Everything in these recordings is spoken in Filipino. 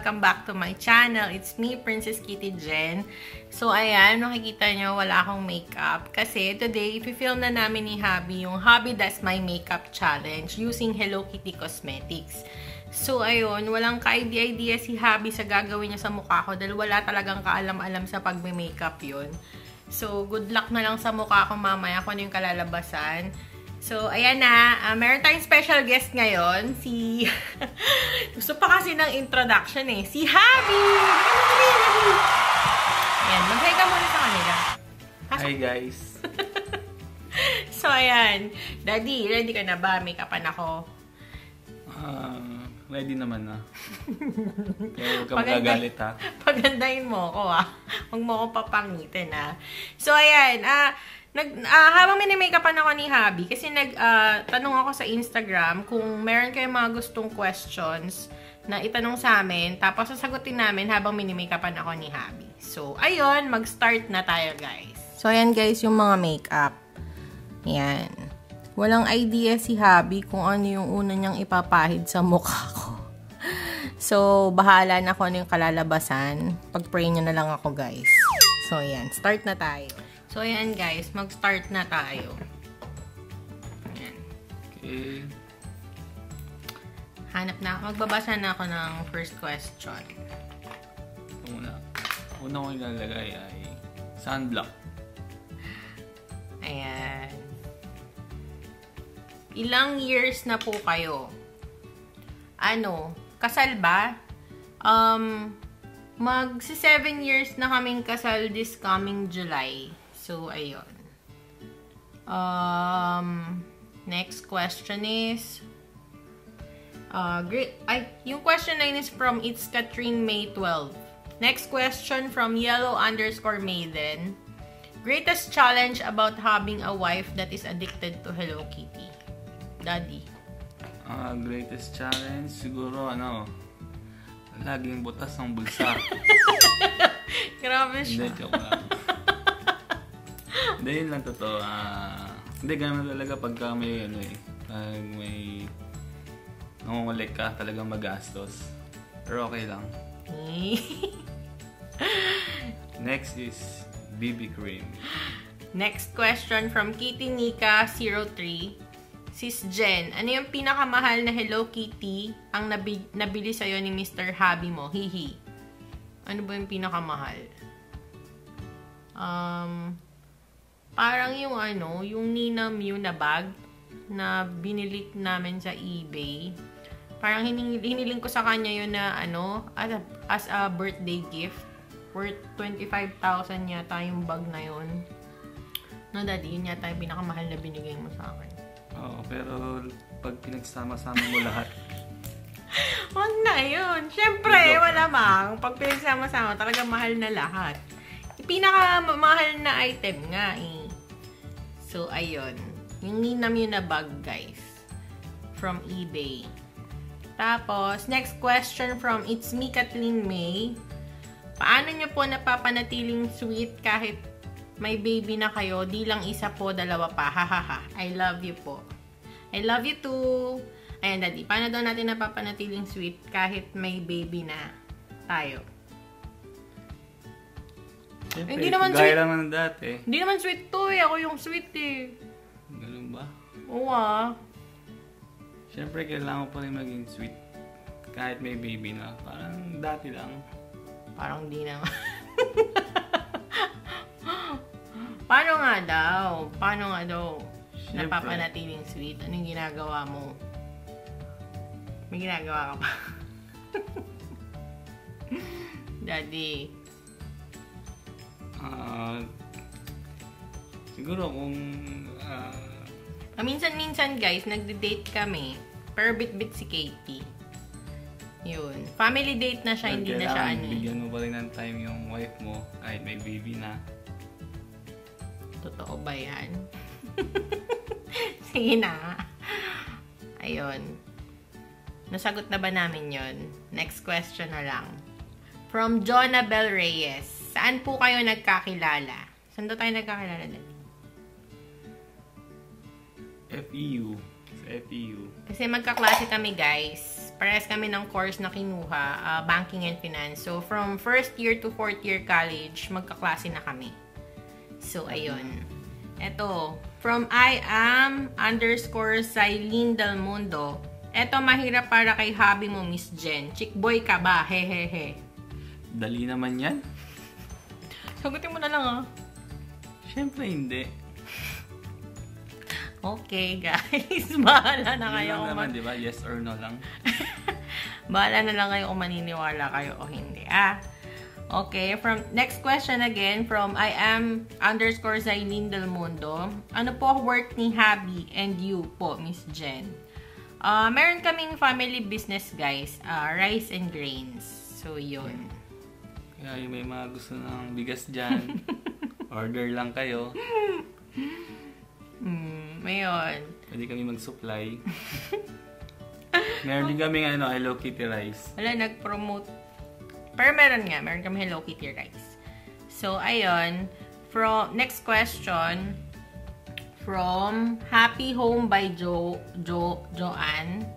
Welcome back to my channel. It's me, Princess Kitty Jen. So, ayan, makikita nyo, wala akong makeup. Kasi today, ipifilm na namin ni Hobby yung Hobby Does My Makeup Challenge using Hello Kitty Cosmetics. So, ayun, walang ka-idea-idea si Hobby sa gagawin niya sa mukha ko dahil wala talagang kaalam-alam sa pagme-makeup yun. So, good luck na lang sa mukha ko mamaya kung ano yung kalalabasan. So, ayan na. Uh, meron tayong special guest ngayon. Si... Gusto pa kasi ng introduction eh. Si Habi! Ayan, mag-hi ka muna sa kanila. Pasok. Hi guys! so, ayan. Daddy, ready ka na ba? Make-upan ako. Uh, ready naman na. Kaya huwag ka magagalit ha. Pagandahin mo ako ha. Huwag mo ako papangitin ha. So, ayan. Ah... Uh, Nag, uh, habang mini-makeupan ako ni Habi, kasi nag, uh, tanong ako sa Instagram kung meron kayong mga gustong questions na itanong sa amin, tapos sasagutin namin habang mini-makeupan ako ni Habi. So, ayun, mag-start na tayo, guys. So, ayan guys, yung mga makeup. Yan. Walang idea si Habi kung ano yung una niyang ipapahid sa mukha ko. So, bahala na kung ano yung kalalabasan. Pag-pray na lang ako, guys. So, ayan. Start na tayo. So, ayan guys, mag-start na tayo. Ayan. Okay. Hanap na, magbabasa na ako ng first question. Una, una ko ilalagay ay sunblock. Ayan. Ilang years na po kayo? Ano, kasal ba? Um, magsi 7 years na kaming kasal this coming July. So, ayun. Um, next question is, uh, great, ay, yung question 9 is from It's Katrine May 12. Next question from Yellow underscore Maiden. Greatest challenge about having a wife that is addicted to Hello Kitty? Daddy. Uh, greatest challenge, siguro, ano, laging butas ng bulsa. Grabe siya. Hindi, joke lang. Hindi, yun lang totoo. Uh, hindi, ganun talaga pagka may, ano eh, pag may nangungulik ka, talagang magastos. Pero okay lang. Next is BB cream. Next question from Kitty Nika 03. Sis Jen, ano yung pinakamahal na Hello Kitty ang nabi nabili sa'yo ni Mr. Habi mo? Hihi. Ano ba yung pinakamahal? Um, Parang yung ano, yung Nina Mew na bag na binili namin sa eBay. Parang hining, hiniling ko sa kanya yun na ano, as a, as a birthday gift. Worth 25,000 yata yung bag na yun. No, daddy, yun yata yung pinakamahal na binigay mo sa akin. Oo, pero pag pinagsama-sama mo lahat, Huwag na yun. Siyempre, wala mang. Pag pinagsama-sama, talaga mahal na lahat. Pinakamahal na item nga eh. So, ayun. Yung ninam yun na bag, guys. From eBay. Tapos, next question from It's Me, Kathleen May. Paano nyo po napapanatiling sweet kahit may baby na kayo? Di lang isa po, dalawa pa. Hahaha. I love you po. I love you too. Ayan, daddy. Paano daw natin napapanatiling sweet kahit may baby na tayo? Siyempre, hindi naman sweet. lang ng dati. Hindi naman sweet to eh. Ako yung sweet eh. Ganun ba? Oo ah. Siyempre, kailangan pa rin maging sweet. Kahit may baby na. Parang dati lang. Parang di naman. Paano nga daw? Paano nga daw? Siyempre. Napapanatiling sweet. Anong ginagawa mo? May ginagawa ka pa? Daddy. Uh, siguro kung... Uh, Minsan-minsan guys, nagde-date kami. Per bit-bit si Katie. Yun. Family date na siya, hindi na siya ano. Eh. Bigyan mo pa rin ng time yung wife mo kahit may baby na. Totoo ba yan? Sige na. Ayun. Nasagot na ba namin yon? Next question na lang. From Jonabel Reyes. Saan po kayo nagkakilala? Saan daw tayo nagkakilala din? FEU. Sa FEU. Kasi magkaklase kami guys. Parehas kami ng course na kinuha, ah, Banking and Finance. So, from first year to fourth year college, magkaklase na kami. So, ayun. Ito, from I am underscore Silene Del Mundo. Ito, mahirap para kay hobby mo, Miss Jen. Chick boy ka ba? Hehehe. Dali naman yan. Sagutin mo na lang ah. Siyempre hindi. Okay, guys. Bahala na kayo lang kung naman, di ba? Yes or no lang. Bahala na lang kayo kung maniniwala kayo o hindi. Ah, okay. From next question again from I am underscore Zainin Del Mundo. Ano po work ni Habi and you po, Miss Jen? Ah, meron kaming family business, guys. Ah, rice and grains. So, yun. Kaya yung may mga gusto ng bigas dyan, order lang kayo. Hmm, mayon. Pwede kami mag-supply. Meron din kaming ano, Hello Kitty Rice. Wala, nag-promote. Pero meron nga, meron kami Hello Kitty rice. So, ayun. From, next question. From Happy Home by Jo, Jo, Joanne.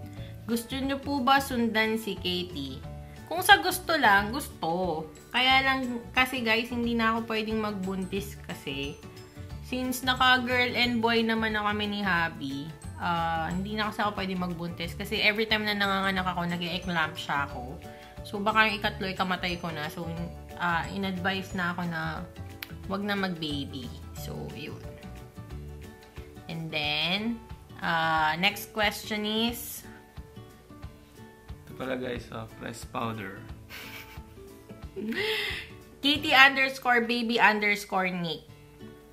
Gusto niyo po ba sundan si Katie? Kung sa gusto lang, gusto. Kaya lang, kasi guys, hindi na ako pwedeng magbuntis kasi. Since naka-girl and boy naman na kami ni Habi, ah, hindi na kasi ako pwedeng magbuntis. Kasi every time na nanganganak ako, nag-e-eclampsia ako. So, baka yung ikatlo, ikamatay ko na. So, ah, in-advise na ako na wag na mag-baby. So, yun. And then, ah, next question is, Ito pala guys, uh, press powder. Kitty underscore baby underscore Nick.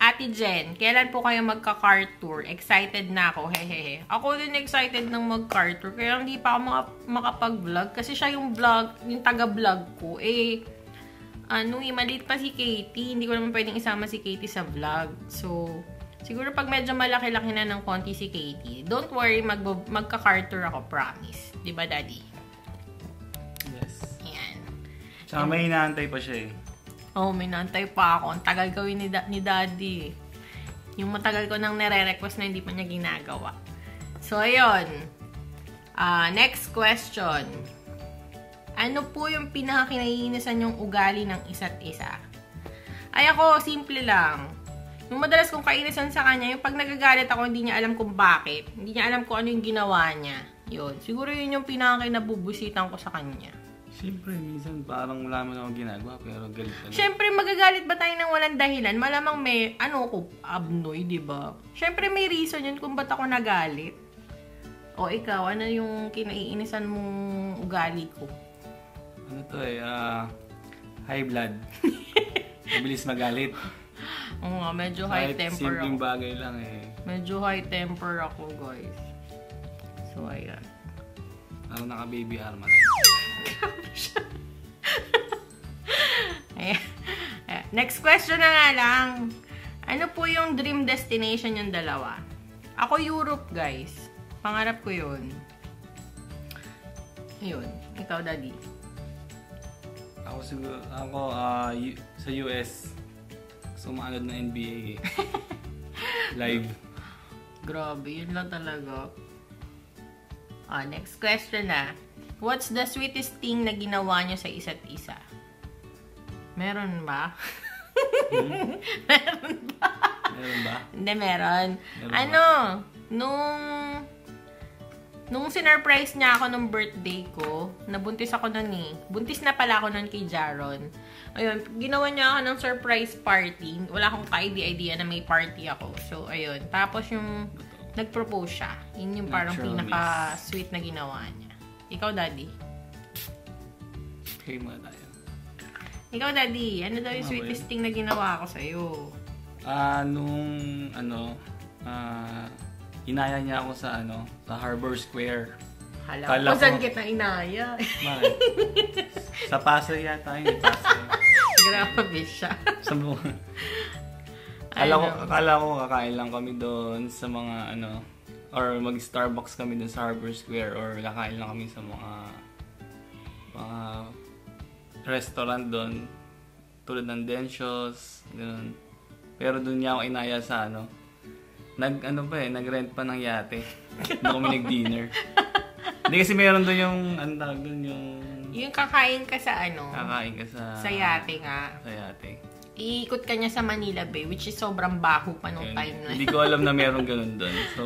Ate Jen, kailan po kayo magka-car tour? Excited na ako, hehehe. Ako din excited ng mag-car tour, kaya hindi pa ako maka- makapag-vlog. Kasi siya yung vlog, yung taga-vlog ko. Eh, ano eh, maliit pa si Katie. Hindi ko naman pwedeng isama si Katie sa vlog. So, siguro pag medyo malaki-laki na ng konti si Katie, don't worry, mag magka-car tour ako, promise. Ba, Daddy? Tsaka may inaantay pa siya eh. Oh, may nantay pa ako. Ang tagal gawin ni, da- ni Daddy. Yung matagal ko nang nire-request na hindi pa niya ginagawa. So, ayun. Ah, next question. Ano po yung pinakakinaiinisan yung ugali ng isa't isa? Ay ako, simple lang. Yung madalas kong kainisan sa kanya, yung pag nagagalit ako, hindi niya alam kung bakit. Hindi niya alam kung ano yung ginawa niya. Yun. Siguro yun yung pinakakinabubusitan ko sa kanya. Siyempre, minsan parang wala mo akong ginagawa, pero galit ka na. Siyempre, magagalit ba tayo ng walang dahilan? Malamang may, ano ko, abnoy, di ba? Siyempre, may reason yun kung ba't ako nagalit. O ikaw, ano yung kinaiinisan mong ugali ko? Ano to eh, ah, high blood. Mabilis magalit. Oo nga, medyo high Kahit temper ako. bagay lang eh. Medyo high temper ako, guys. So, ayan. Parang naka-baby armor. Ayan. Ayan. Next question na nga lang. Ano po yung dream destination yung dalawa? Ako Europe, guys. Pangarap ko yun. Yun. Ikaw, Daddy. Ako siguro, ako ah, U- sa US, gusto manood ng NBA. Live. Grabe, yun lang talaga. Ah, next question na. What's the sweetest thing na ginawa niyo sa isa't isa? Meron ba? meron ba? Meron ba? Hindi, meron. Meron ano, nung nung sinurprise niya ako nung birthday ko, nabuntis ako nun eh. Buntis na pala ako nun kay Jaron. Ayun, ginawa niya ako ng surprise party. Wala akong ka-idea na may party ako. So, ayun. Tapos yung nag-propose siya. Yun yung parang pinaka-sweet na ginawa niya. Ikaw, Daddy. Okay muna tayo. Ikaw, Daddy. Ano daw yung ba sweetest thing na ginawa ko sa'yo? Ah, nung ano, ah, inaya niya ako sa ano, sa Harbor Square. Hala, Kala kung saan ko- kita inaya. Bakit? sa Pasay yata yun, Pasay. Grabe siya. sa bu- Akala ko, Ano? akala ko kakain lang kami doon sa mga ano, or mag-Starbucks kami doon sa Harbor Square or kakain lang kami sa mga mga restaurant doon tulad ng Densios, gano'n. Pero doon niya ako inaya sa ano, nag ano pa eh, nag-rent pa ng yate. Doon kami nag-dinner. Hindi kasi meron doon yung, ano tawag doon, yung Yung kakain ka sa ano, kakain ka sa... sa yate nga. Sa yate. Iikot ka niya sa Manila Bay, which is sobrang baho pa nung Ayun. time na Hindi ko alam na meron ganun doon. So,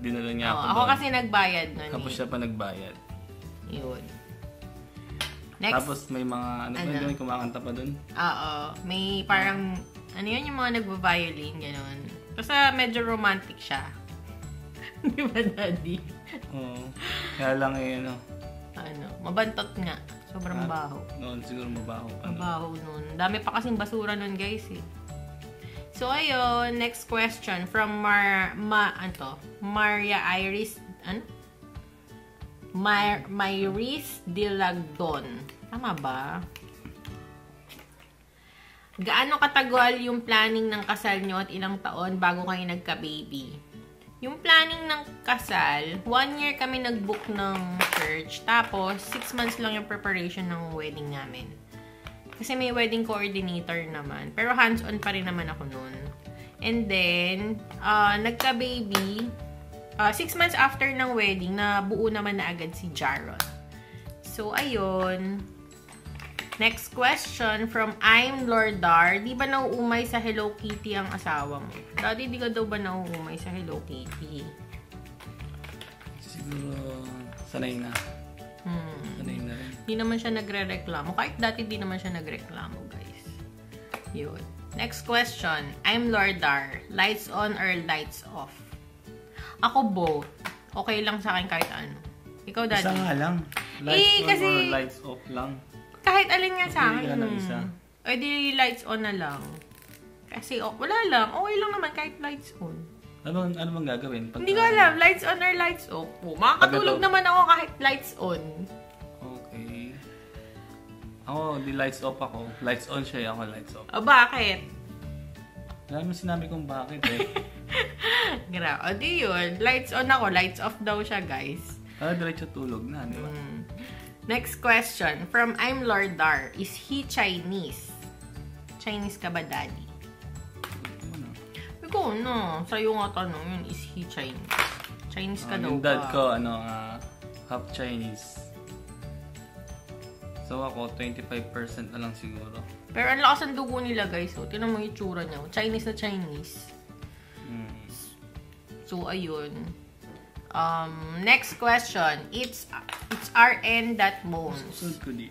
dinala niya ako ako doon. kasi nagbayad nun. Tapos eh. siya pa nagbayad. Yun. Next. Tapos may mga, ano, ba Ano? yun, may kumakanta pa doon? Oo. May parang, ano yun yung mga nagva-violin, gano'n. Basta medyo romantic siya. Di ba, Daddy? Oo. Kaya lang eh, ano, Ano, mabantot nga. Sobrang Ah. baho. noon siguro mabaho pa. Mabaho nun. Dami pa kasing basura nun, guys, eh. So, ayun. Next question from Mar... Ma... Ano to? Maria Iris... Ano? Mar Myris Dilagdon. Tama ba? Gaano katagal yung planning ng kasal nyo at ilang taon bago kayo nagka-baby? Yung planning ng kasal, one year kami nag-book ng church. Tapos, six months lang yung preparation ng wedding namin. Kasi may wedding coordinator naman. Pero hands-on pa rin naman ako noon. And then, uh, nagka-baby, uh, six months after ng wedding, na buo naman na agad si Jaron. So, ayun. Next question from I'm Lordar. Di ba nauumay sa Hello Kitty ang asawa mo? Daddy, di ka daw ba nauumay sa Hello Kitty? Siguro, sanay na. Hmm. Sanay na rin. Di naman siya nagre-reklamo. Kahit dati di naman siya nagreklamo, guys. Yun. Next question. I'm Lordar. Lights on or lights off? Ako both. Okay lang sa akin kahit ano. Ikaw, Isa Daddy? nga lang. Eh, Lights on kasi- or lights off lang. Kahit alin nga sa Pili akin. ng isa. O di lights on na lang. Kasi oh, wala lang. Okay lang naman kahit lights on. Ano, ano bang gagawin? Pag, Hindi ko alam. Lights on or lights off. Oh, makakatulog naman ako kahit lights on. Okay. Ako, di lights off ako. Lights on siya, ako lights off. O bakit? Wala naman sinabi kung bakit eh. Gra. O di yun. Lights on ako. Lights off daw siya, guys. Ah, diretso tulog na, di ba? Mm. Next question. From I'm Lordar. Is he Chinese? Chinese ka ba, Daddy? Ano? Ikaw no. Sa'yo nga tanong yun. Is he Chinese? Chinese ka Ah, daw yung dad ko, ano, ah, half Chinese. So ako, 25% na lang siguro. Pero ang lakas ng dugo nila, guys. So, tinan mo yung itsura niya. Chinese na Chinese. Hmm. So, ayun. Um, next question. It's it's rn.bones. Susunod ko di.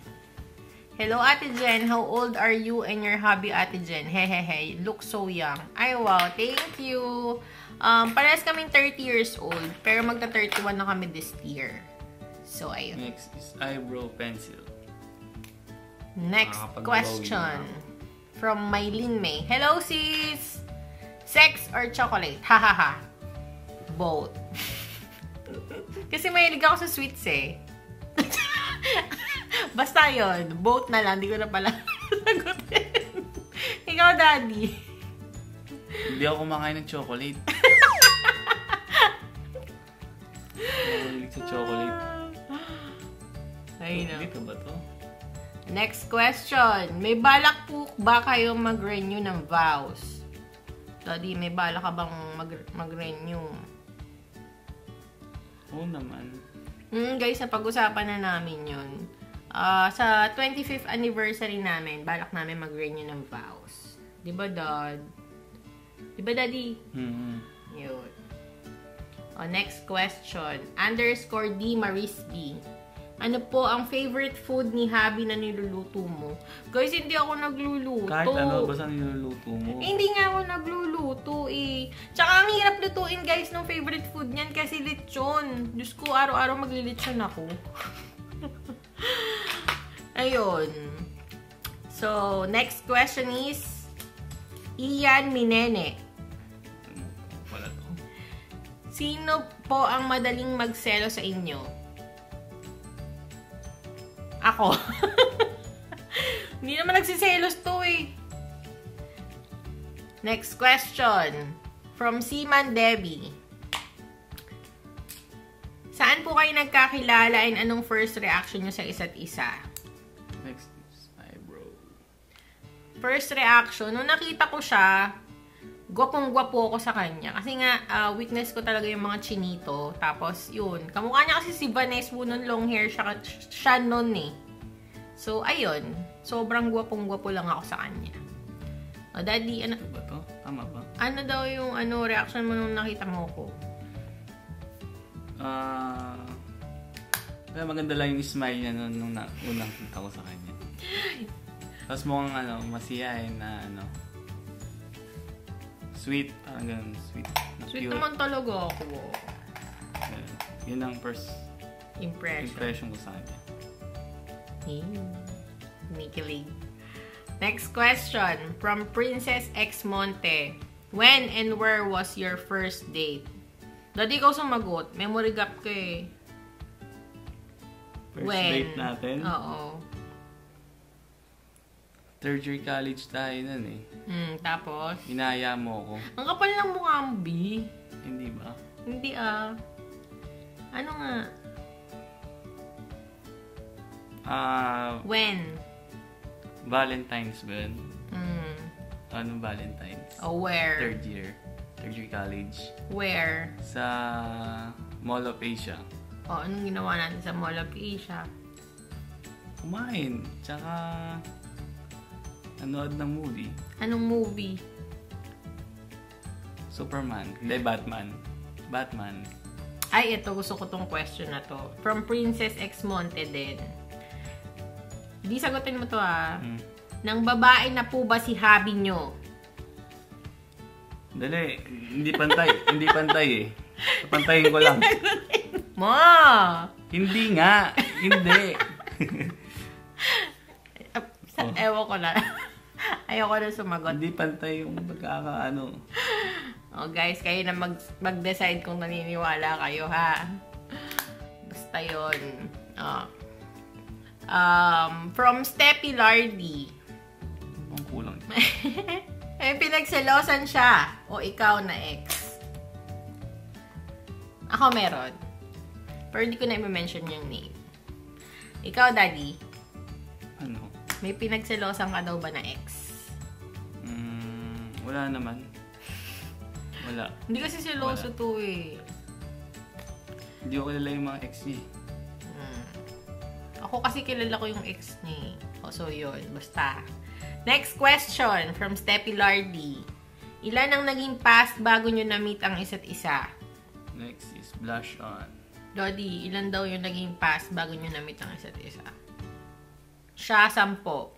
Hello, Ate Jen. How old are you and your hubby, Ate Jen? Hehehe. Look so young. Ay, wow. Thank you. Um, parehas kaming 30 years old. Pero magta-31 na kami this year. So, ayun. Next is eyebrow pencil. Next question. From Mylene May. Hello, sis! Sex or chocolate? Hahaha. Both. Kasi mahilig ako sa sweets eh. Basta yon Both na lang. Di ko na pala sagutin. Ikaw, daddy. Hindi ako kumakain ng chocolate. Mahilig sa chocolate. Ay, no. Dito ba to? Next question. May balak po ba kayo mag-renew ng vows? Daddy, may balak ka bang mag- mag-renew? Oo naman. Mm, guys, napag-usapan na namin yun. Ah, sa 25th anniversary namin, balak namin mag-renew ng vows. Di ba, Dad? Di ba, Daddy? Hmm. Yun. O, next question. Underscore D. Marisby. Ano po ang favorite food ni Habi na niluluto mo? Guys, hindi ako nagluluto. Kahit ano, basta niluluto mo. Eh, hindi nga ako nagluluto eh. Tsaka ang hirap lutuin guys ng favorite food niyan kasi lechon. Diyos ko, araw-araw maglilechon ako. Ayun. So, next question is Ian Minene. Sino po ang madaling magselo sa inyo? Ako. Hindi naman nagsiselos to eh. Next question. From Seaman Debbie. Saan po kayo nagkakilala and anong first reaction nyo sa isa't isa? Next is eyebrow. First reaction, nung nakita ko siya, gwapong-gwapo ako sa kanya. Kasi nga, ah, weakness ko talaga yung mga chinito. Tapos, yun. Kamukha niya kasi si Vanessa Wu nun, long hair siya, siya nun eh. So, ayun. Sobrang gwapong-gwapo lang ako sa kanya. O, daddy, ano, Ano ba to? Tama ba? ano daw yung ano, reaction mo nung nakita mo ko? Ah... kaya maganda lang yung smile niya nung, nung na, unang kita ko sa kanya. Tapos mukhang ano, masiyahin na ano, sweet, parang ganun, sweet. Na Sweet cute. naman talaga ako. Ganun. Yun ang first Impression. impression ko sa kanya. Hmm. Kinikilig. Next question from Princess X Monte. When and where was your first date? Daddy, ikaw sumagot. Memory gap ka eh. First When? Date natin. Oo. Third year college tayo nun eh. Hmm, tapos? Inaya mo ako. Ang kapal ng mukha mo, B. Hindi ba? Hindi ah. Ano nga? Ah, When? Valentine's ba yun? Hmm. Anong Valentine's? Oh, where? Third year. Third year college. Where? Sa Mall of Asia. Oh, anong ginawa natin sa Mall of Asia? Kumain. Tsaka, nanood ng movie. Anong movie? Superman. Hindi, Batman. Batman. Ay, ito. Gusto ko tong question na to. From Princess X Monte din. Di sagutin mo to ah. Hmm. Nang babae na po ba si hobby nyo? Dali. Hindi pantay. hindi pantay eh. Pantayin ko lang. Mo! hindi nga. Hindi. Sa, Ewan ko na. Ayoko na sumagot. hindi pantay yung pagkakaano. Oh, guys, kayo na mag, mag-decide kung naniniwala kayo, ha? Basta yun. Oh. Um, from Steppy Lardy. Ang kulang. eh, pinagselosan siya. O ikaw na ex. Ako meron. Pero hindi ko na i-mention yung name. Ikaw, Daddy, Ano? may pinagselosan ka daw ba na ex? Wala naman. Wala. Hindi kasi seloso Wala. to eh. Hindi ko kilala yung mga ex niya. eh. Hmm. Ako kasi kilala ko yung ex ni. O, so yun. Basta. Next question from Steppy Lardy. Ilan ang naging past bago nyo na-meet ang isa't isa? Next is Blush On. Dodi, ilan daw yung naging past bago nyo na-meet ang isa't isa? Siya, sampo.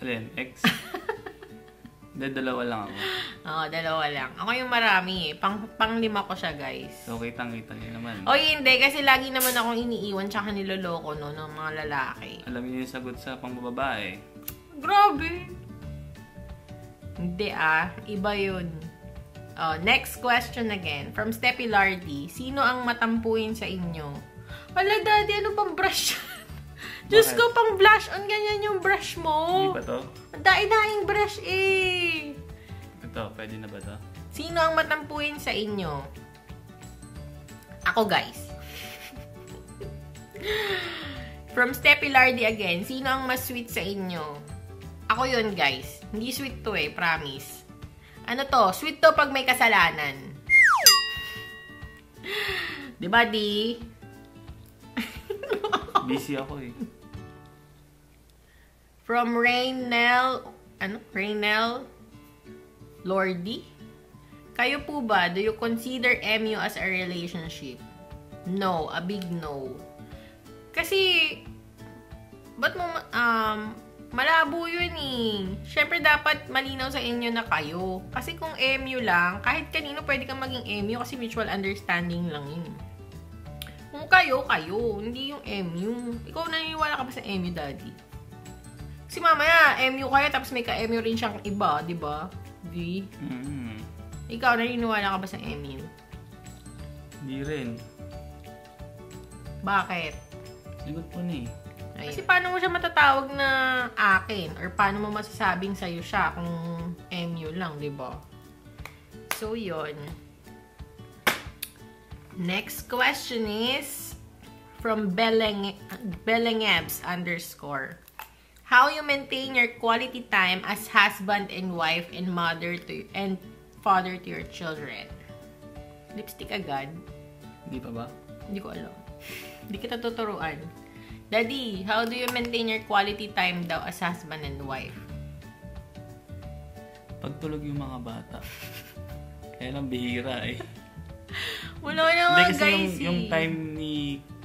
Alin? Ex? Hindi, dalawa lang ako. Oo, dalawa lang. Ako yung marami eh. Pang, pang lima ko siya, guys. So, kitang-kita niyo naman. O hindi, kasi lagi naman akong iniiwan tsaka niloloko no, ng mga lalaki. Alam niyo yung sagot sa pangbababae. Grabe. Hindi ah. Iba yun. Oh, next question again. From Steppy Lardy. Sino ang matampuin sa inyo? Wala, daddy. Ano pang brush? Diyos ko, pang blush on. Ganyan yung brush mo. Hindi ba to? Daing-daing brush eh. Ito, pwede na ba to? Sino ang matampuin sa inyo? Ako, guys. From Steppy Lardy again, sino ang mas sweet sa inyo? Ako yun, guys. Hindi sweet to eh, promise. Ano to? Sweet to pag may kasalanan. Di ba, di? Busy ako eh. From Raynel, ano? Raynel Lordy? Kayo po ba, do you consider MU as a relationship? No, a big no. Kasi, ba't mo, um, malabo yun eh. Siyempre, dapat malinaw sa inyo na kayo. Kasi kung MU lang, kahit kanino pwede kang maging MU kasi mutual understanding lang yun. Kung kayo, kayo. Hindi yung MU. Ikaw naniniwala ka ba sa MU, daddy? Kasi mamaya, MU kayo, tapos may ka-MU rin siyang iba, di ba? Di? Mm, Ikaw, naniniwala ka ba sa MU? hindi rin. Bakit? Sagot po na eh. Ay, Kasi paano mo siya matatawag na akin? Or paano mo masasabing sa'yo siya kung MU lang, di ba? So, yun. Next question is from Beleng Belengebs underscore. How you maintain your quality time as husband and wife and mother to and father to your children? Lipstick agad? Hindi pa ba? Hindi ko alam. Hindi kita tuturuan. Daddy, how do you maintain your quality time daw as husband and wife? Pagtulog yung mga bata. Kaya lang bihira eh. Wala Hindi naman, kasi guys. yung, yung eh. time ni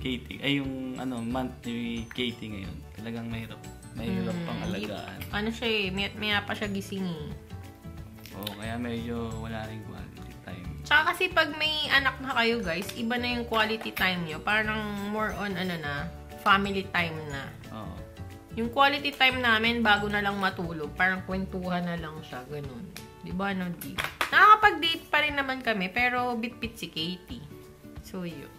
Katie, ay yung ano, month ni Katie ngayon, talagang mahirap. Mahirap Hmm, pang alagaan. Ano siya eh, may, maya pa siya gising eh. Oo, kaya medyo wala rin quality time. Tsaka kasi pag may anak na kayo guys, iba na yung quality time nyo. Parang more on ano na, family time na. Oo. Yung quality time namin, bago na lang matulog, parang kwentuhan na lang siya, ganun. Di ba, no, di? Nakakapag-date pa rin naman kami, pero bit-bit si Katie. So, yun.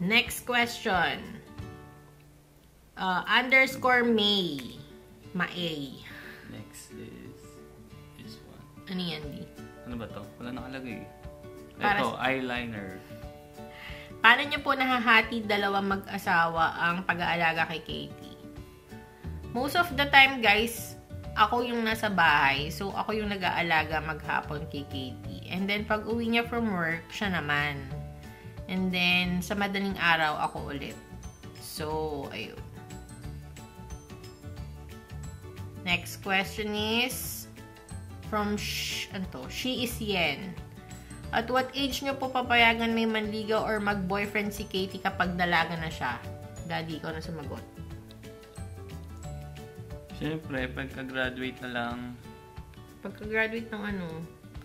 Next question. Uh, underscore May. Ma-A. Next is this one. Ano yan, di? Ano ba to? Wala nakalagay. Para Ito, eyeliner. Paano niyo po nahahati dalawang mag-asawa ang pag-aalaga kay Katie? Most of the time, guys, ako yung nasa bahay. So, ako yung nag-aalaga maghapon kay Katie. And then, pag uwi niya from work, siya naman. And then, sa madaling araw, ako ulit. So, ayun. Next question is from Sh, ano to? She is Yen. At what age nyo po papayagan may manligaw or mag-boyfriend si Katie kapag dalaga na siya? Daddy, ikaw na sumagot. Siyempre, pagka-graduate na lang, Pagka-graduate ng ano,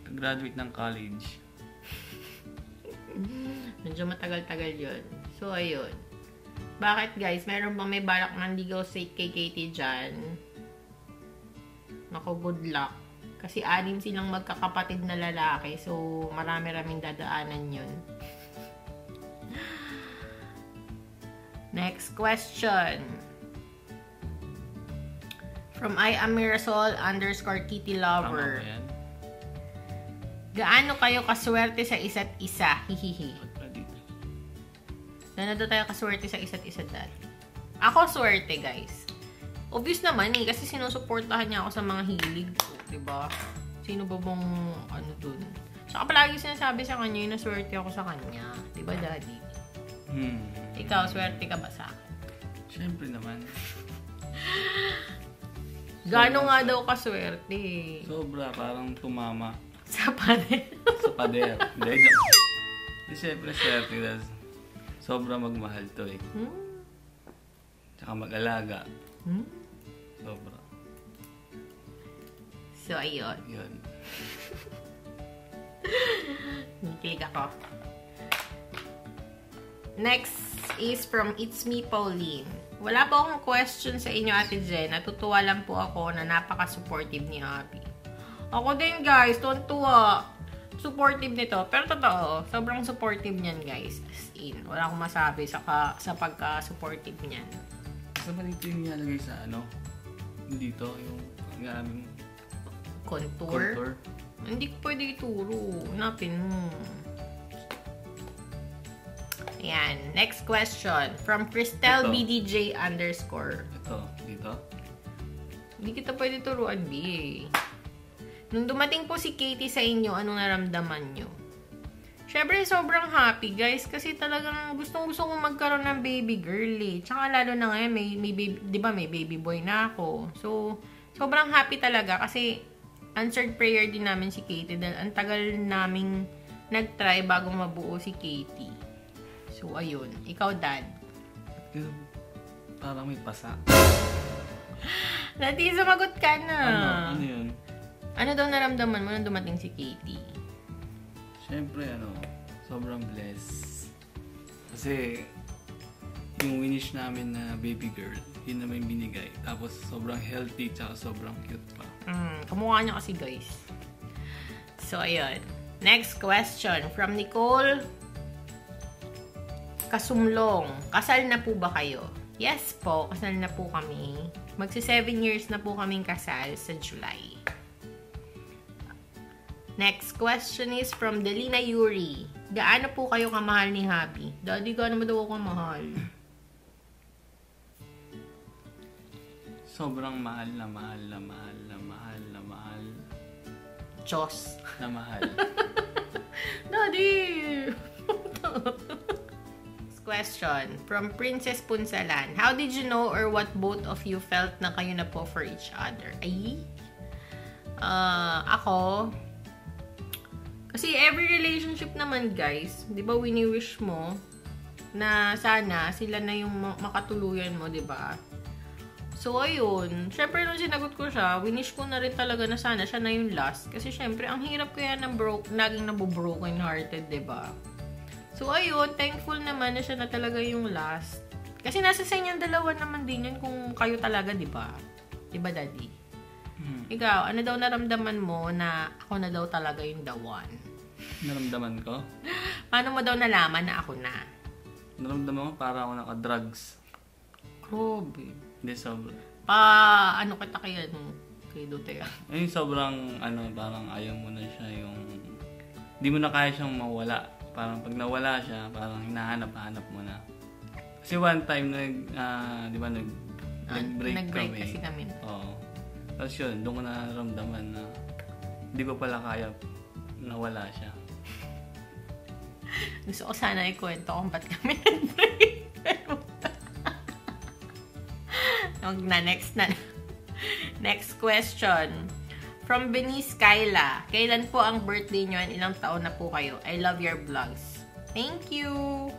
pagka-graduate ng college, medyo matagal-tagal yun. So, ayun. Bakit guys? Meron bang may balak manligaw si kay Katie dyan? Nako, good luck. Kasi anim silang magkakapatid na lalaki. So, marami-raming dadaanan yun. Next question. From I am Mirasol underscore Kitty Lover. Gaano kayo kaswerte sa isa't isa? Hihihi. Gaano tayo kaswerte sa isa't isa dati? Ako swerte, guys. Obvious naman eh, kasi sinusuportahan niya ako sa mga hilig ko, di ba? Sino ba bang ano dun? Tsaka palagi sinasabi sa kanya, yung naswerte ako sa kanya. Di ba, daddy? Hmm. Ikaw, swerte ka ba sa akin? Siyempre naman. Gaano nga daw kaswerte eh. Sobra, parang tumama Sa pader. sa pader. Hindi. Di siyempre, swerte. dahil Sobra magmahal to eh. hmm? Tsaka mag-alaga. Hmm? Sobra. So, ayun. Yun. Nitilig ako. Next is from It's Me, Pauline. Wala po akong question sa inyo, Ate Jen. Natutuwa lang po ako na napaka-supportive ni Abby. Ako din, guys. Tuwan-tuwa. Supportive nito. Pero totoo, sobrang supportive niyan, guys. As in, wala akong masabi sa, ka, sa pagka-supportive niyan. Saan ba dito yung nilalagay sa ano? Dito, yung aming Contour. contour. Hindi ko pwede ituro. Hanapin mo. Ayan. Next question. From Cristel Ito. BDJ underscore. Ito, dito. Hindi kita pwede turuan, B. Nung dumating po si Katie sa inyo, anong naramdaman nyo? Siyempre, sobrang happy, guys. Kasi talagang gustong gusto kong magkaroon ng baby girl, eh. Tsaka lalo na ngayon, may, may baby, di ba, may baby boy na ako. So, sobrang happy talaga kasi answered prayer din namin si Katie dahil ang tagal naming nag-try bago mabuo si Katie. So, ayun. Ikaw, Dad. Pero, parang may pasa. Dati, sumagot ka na. Ano? Ano yun? Ano daw naramdaman mo nung dumating si Katie? Siyempre, ano, sobrang blessed. Kasi, yung winish namin na baby girl, yun naman yung binigay. Tapos, sobrang healthy, tsaka sobrang cute pa. Mm, kamukha niya kasi, guys. So, ayun. Next question from Nicole Kasumlong. Kasal na po ba kayo? Yes po, kasal na po kami. Magsi 7 years na po kaming kasal sa July. Next question is from Delina Yuri. Gaano po kayo kamahal ni Habi? Daddy, gaano mo daw ako kamahal? Sobrang mahal na mahal na mahal na mahal na mahal. Diyos. Na mahal. Daddy! Question from Princess Punsalan. How did you know or what both of you felt na kayo na po for each other? Ay? Uh, ako, kasi every relationship naman guys, di ba wini-wish mo na sana sila na yung makatuluyan mo, di ba? So, ayun. Siyempre, nung sinagot ko siya, winish ko na rin talaga na sana siya na yung last. Kasi, siyempre, ang hirap kaya ng broke, naging nabobroken hearted, ba diba? So, ayun. Thankful naman na siya na talaga yung last. Kasi nasa sa inyong dalawa naman din yun kung kayo talaga, di ba? Di ba, Daddy? Hmm. Ikaw, ano daw naramdaman mo na ako na daw talaga yung the one? Naramdaman ko? Paano mo daw nalaman na ako na? Naramdaman ko para ako naka-drugs. Grabe. Hindi, sobra. Pa, ano kita kaya nung kay Duterte? Ay, sobrang, ano, parang ayaw mo na siya yung... Hindi mo na kaya siyang mawala. Parang pag nawala siya, parang hinahanap-hanap mo na. Kasi one time, nag, uh, di ba, nag, ah, nag-break, nag-break kami. kasi kami. Oo. Tapos yun, doon ko na naramdaman na hindi ko pala kaya nawala siya. Gusto ko sana ikwento kung ba't kami nag-break. Huwag na, next na. Next question. From Benice Kyla. Kailan po ang birthday nyo and ilang taon na po kayo? I love your vlogs. Thank you!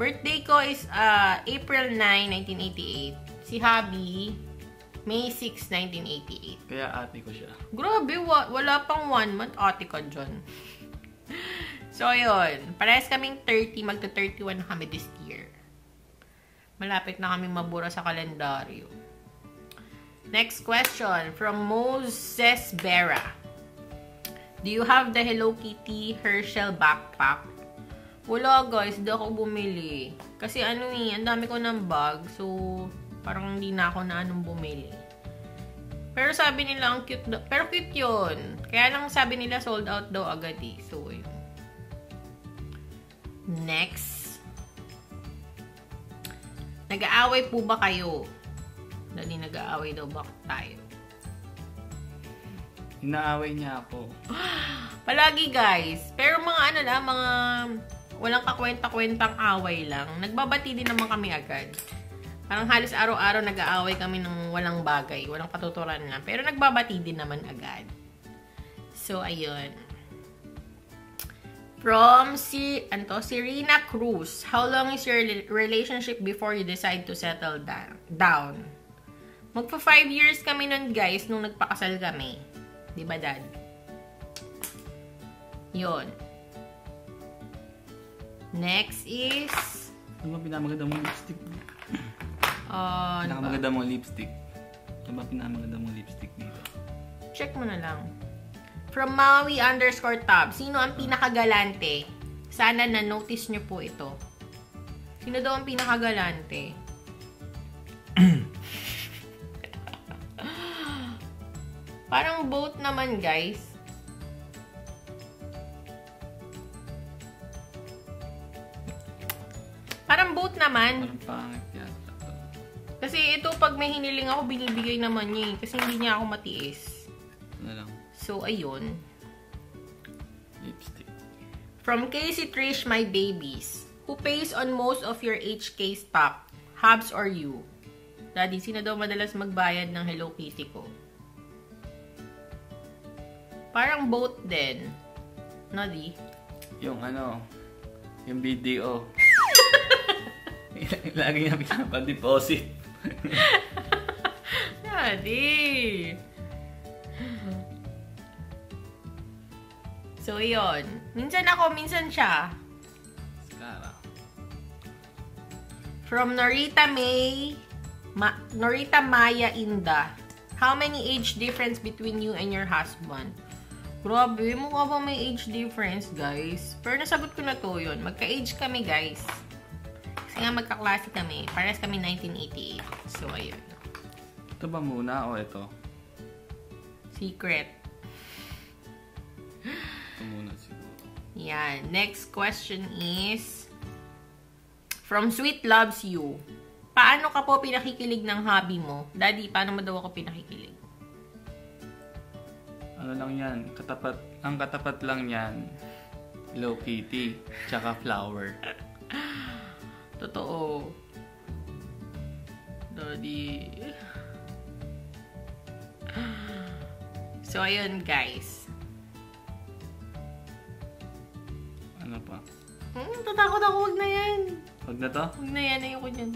Birthday ko is uh, April 9, 1988. Si Habi, May 6, 1988. Kaya ate ko siya. Grabe, wa wala pang one month ate ka dyan. so, yun. Parehas kaming 30, magta-31 na kami this year. Malapit na kami mabura sa kalendaryo. Next question from Moses Vera. Do you have the Hello Kitty Herschel backpack? Wala guys, hindi ako bumili. Kasi ano eh, ang dami ko ng bag. So, parang hindi na ako na anong bumili. Pero sabi nila ang cute daw. Pero cute yun. Kaya lang sabi nila sold out daw agad eh. So, yun. Next Nag-aaway po ba kayo? Dali nag-aaway daw ba tayo? Inaaway niya ako. Palagi guys. Pero mga ano lang, mga walang kakwenta-kwentang away lang. Nagbabati din naman kami agad. Parang halos araw-araw nag-aaway kami ng walang bagay, walang patuturan lang. Pero nagbabati din naman agad. So, ayun. From si, ano Serena Cruz. How long is your relationship before you decide to settle down? Magpa 5 years kami nun, guys, nung nagpakasal kami. Di ba, Dad? Yun. Next is... Ano ba pinamaganda mong lipstick? Uh, Pinakamaganda mong lipstick. Ano ba pinamaganda mong lipstick dito? Check mo na lang. From Maui underscore tab. Sino ang pinakagalante? Sana na-notice nyo po ito. Sino daw ang pinakagalante? Parang both naman, guys. Parang both naman. Parang pangit. Kasi ito, pag may hiniling ako, binibigay naman niya eh. Kasi hindi niya ako matiis. Ano lang? So, ayun. Lipstick. From Casey Trish, my babies. Who pays on most of your HK stock? Habs or you? Daddy, sino daw madalas magbayad ng Hello Kitty ko? Parang both din. No, di? Yung ano, yung video. Lagi niya pinapa-deposit. Daddy! So, yun. Minsan ako, minsan siya. Skara. From Norita May, Ma Norita Maya Inda. How many age difference between you and your husband? Grabe, mukha ba may age difference, guys? Pero nasagot ko na to yun. Magka-age kami, guys. Kasi nga magkaklase kami. Pares kami 1988. So, ayun. Ito ba muna o ito? Secret muna siguro. Yan. Next question is, from Sweet Loves You. Paano ka po pinakikilig ng hobby mo? Daddy, paano mo daw ako pinakikilig? ano lang yan, katapat, ang katapat lang yan, Hello Kitty, tsaka flower. Totoo. Daddy. So, ayun guys. Ano pa? Hmm, tatakot ako. Huwag na yan. Huwag na to? Huwag na yan. Ayoko dyan.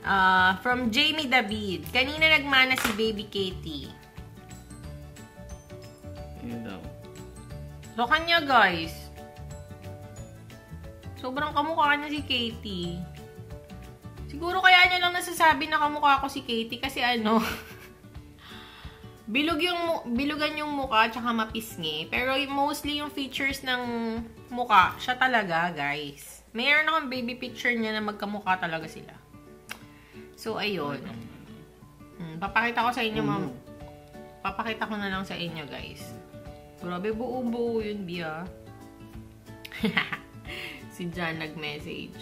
Ah, from Jamie David. Kanina nagmana si Baby Katie. Ayun daw. So, kanya guys. Sobrang kamukha niya si Katie. Siguro kaya niya lang nasasabi na kamukha ko si Katie kasi ano, bilog yung, bilugan yung mukha tsaka mapisngi. Pero mostly yung features ng mukha, siya talaga guys. Mayroon akong baby picture niya na magkamukha talaga sila. So, ayun. Hmm, papakita ko sa inyo, ma'am. Papakita ko na lang sa inyo, guys. Grabe, buo-buo yun, Bia. si John nag-message.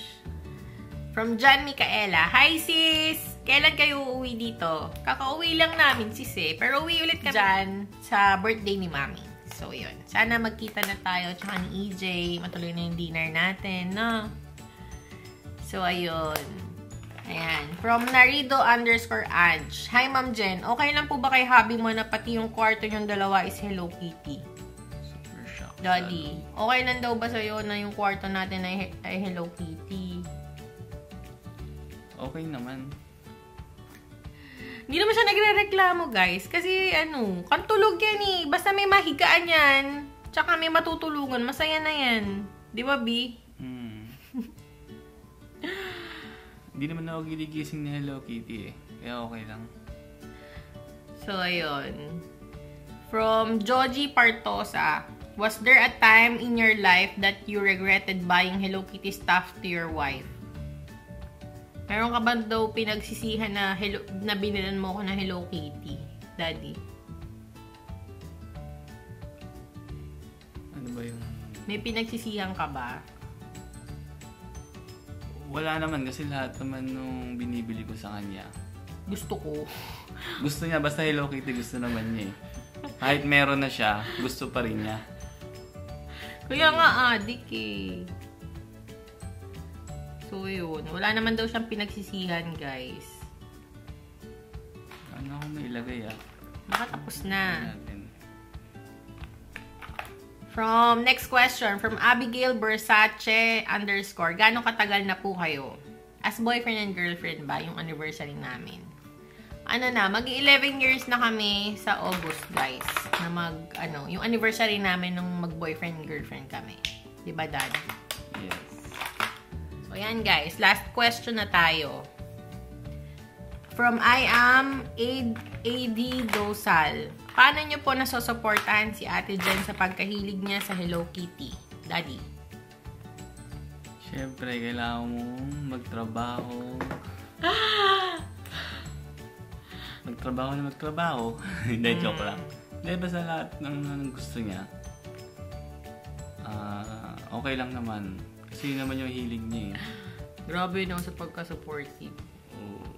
From John Micaela. Hi, sis! Kailan kayo uuwi dito? Kakauwi lang namin, sis eh. Pero uwi ulit kami dyan sa birthday ni Mami. So, yun. Sana magkita na tayo tsaka ni EJ. Matuloy na yung dinner natin, no? So, ayun. Ayan. From Narido underscore Ange. Hi, Ma'am Jen. Okay lang po ba kay hobby mo na pati yung kwarto yung dalawa is Hello Kitty? Daddy, okay lang daw ba sa'yo na yung kwarto natin ay, ay Hello Kitty? Okay naman. Hindi naman siya nagre-reklamo, guys. Kasi, ano, kantulog yan eh. Basta may mahigaan yan, tsaka may matutulugan, masaya na yan. Di ba, B? Hmm. Hindi naman ako gigising ni Hello Kitty eh. Kaya okay lang. So, ayun. From Joji Partosa. Was there a time in your life that you regretted buying Hello Kitty stuff to your wife? Meron ka ba daw pinagsisihan na, hello, na binilan mo ko na Hello Kitty, Daddy? Ano ba yung... May pinagsisihan ka ba? Wala naman kasi lahat naman nung binibili ko sa kanya. Gusto ko. Gusto niya, basta Hello Kitty gusto naman niya eh. Kahit meron na siya, gusto pa rin niya. Kaya nga, adik eh. So, yun. Wala naman daw siyang pinagsisihan, guys. Ano ako may ilagay ah? Makatapos na. From next question, from Abigail Versace underscore. Gano'ng katagal na po kayo? As boyfriend and girlfriend ba yung anniversary namin? Ano na, mag 11 years na kami sa August, guys. Na mag, ano, yung anniversary namin nung mag-boyfriend and girlfriend kami. Di ba, Dad? Yes. So, ayan, guys. Last question na tayo. From I am AD, AD Dosal. Paano nyo po nasusuportahan si Ate Jen sa pagkahilig niya sa Hello Kitty? Daddy. Siyempre, kailangan mo magtrabaho. magtrabaho na magtrabaho. Hindi, joke lang. Hindi, basta lahat ng, ng gusto niya. Ah, okay lang naman. Kasi yun naman yung hilig niya eh. Grabe no sa pagka-supportive. Oo.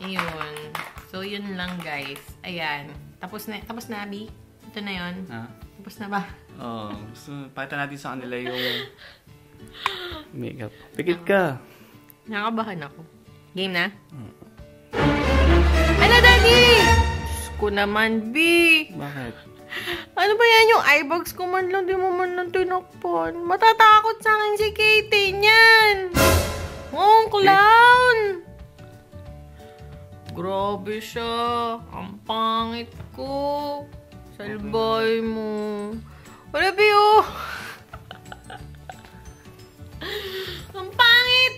Ayun. So, yun lang guys. Ayan. Tapos na, tapos na, Abby? Ito na yun. Ha? Tapos na ba? Oo. gusto, pakita natin sa kanila yung makeup. Pikit ka. Nakakabahan ako. Game na? Ano, ko naman, B. Bakit? Ano ba yan yung eyebags ko man lang, di mo man lang tinakpan. Matatakot sa akin si Katie niyan. Oh, clown. Grabe siya. Ang pangit ko. Salbay mo. Wala, Biyo. Ang pangit.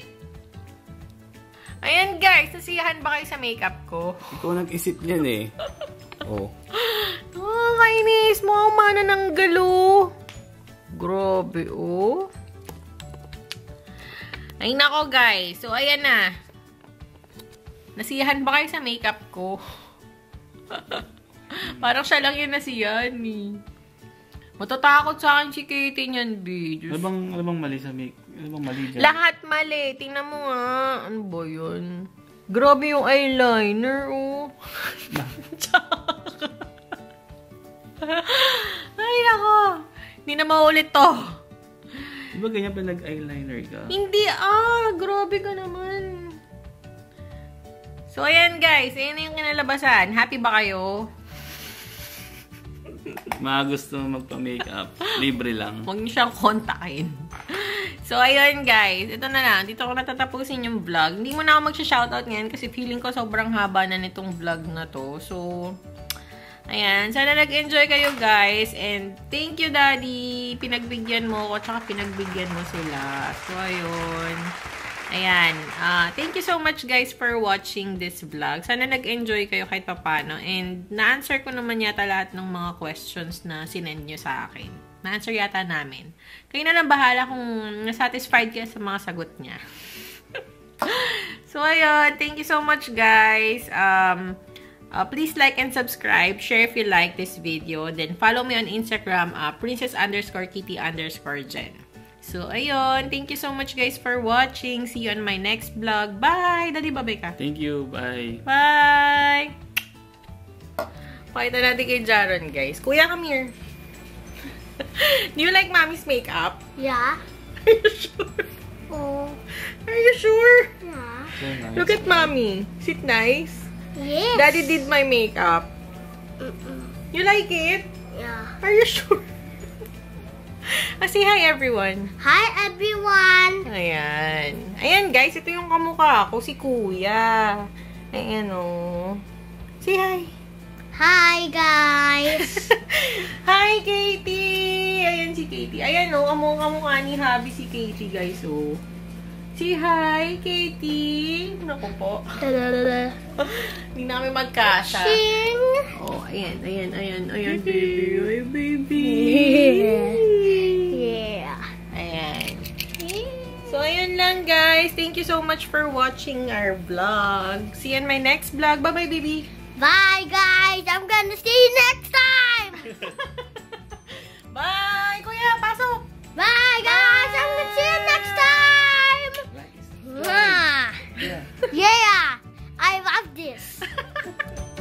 Ayan guys, nasiyahan ba kayo sa makeup ko? Ikaw nag-isip niyan eh. Oh. Nakakainis. Mukhang mana ng galo. Grabe, oh. Ay, nako, guys. So, ayan na. Nasiyahan ba kayo sa makeup ko? Parang siya lang yung nasiyahan, eh. Matatakot sa akin si Katie niyan, B. Diyos Ano bang, ano bang mali sa make? Ano bang mali dyan? lahat mali. Tingnan mo nga. Ano ba yun? Grabe yung eyeliner, oh. Ay, nako. Hindi na maulit to. Di ba ganyan pa nag-eyeliner ka? Hindi, ah. Grabe ka naman. So, ayan guys. Ayan na yung kinalabasan. Happy ba kayo? Mga gusto magpa-makeup, libre lang. Huwag niyo siyang kontakin. So, ayun guys. Ito na lang. Dito ko natatapusin yung vlog. Hindi mo na ako magsha-shoutout ngayon kasi feeling ko sobrang haba na nitong vlog na to. So, ayan. Sana nag-enjoy kayo guys. And thank you daddy. Pinagbigyan mo ko tsaka pinagbigyan mo sila. So, ayun. Ayan. Uh, thank you so much guys for watching this vlog. Sana nag-enjoy kayo kahit papano. And na-answer ko naman yata lahat ng mga questions na sinend nyo sa akin. Na-answer yata namin. Kayo na lang bahala kung nasatisfied kayo sa mga sagot niya. so, ayun. Thank you so much guys. Um, uh, please like and subscribe. Share if you like this video. Then follow me on Instagram, uh, princess underscore kitty underscore jen. So, ayun. Thank you so much guys for watching. See you on my next vlog. Bye! Dali, babay ka. Thank you. Bye. Bye! Pakita natin kay Jaron, guys. Kuya, come here. Do you like mommy's makeup? Yeah. Are you sure? Oh. Are you sure? Yeah. So nice. Look at mommy. Is it nice? Yes. Daddy did my makeup. Mm-mm. You like it? Yeah. Are you sure? ah, say hi, everyone. Hi everyone. Ayan. Ayan, guys. Ito yung kamukha ko, si Kuya. Ayan, oh. Say hi. Hi guys. hi, Katie! Ayan si Katie. Ayan, oh. Kamukha kamukha ni Habi si Katie, guys, oh. Say hi, Katie! Naku po. Hindi na kami magkasya. Ching. Oh, ayan, ayan, ayan, ayan, baby. Ay, baby. Yeah. Ayan. So, ayun lang, guys. Thank you so much for watching our vlog. See you in my next vlog. Bye-bye, baby. Bye guys. I'm gonna see you next time. Bye! Kuya, pasok! Bye guys. I'm gonna see you Yeah. yeah. I love this.